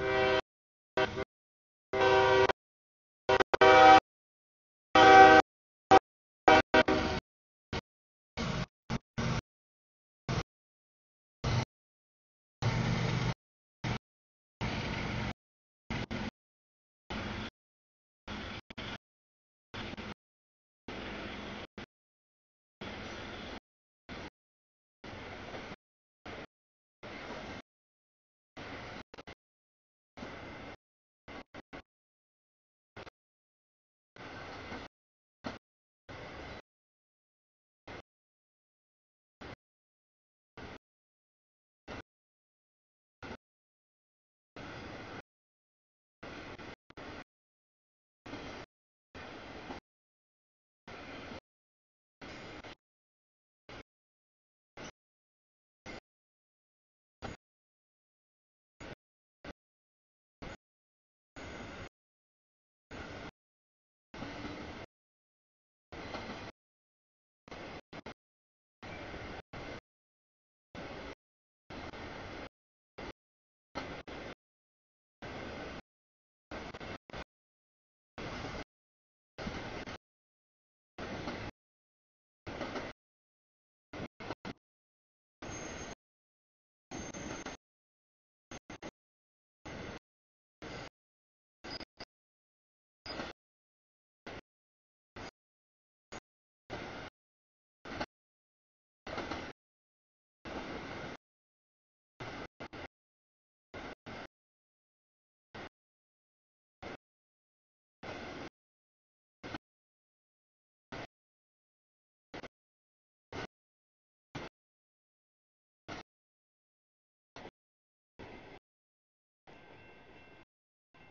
you.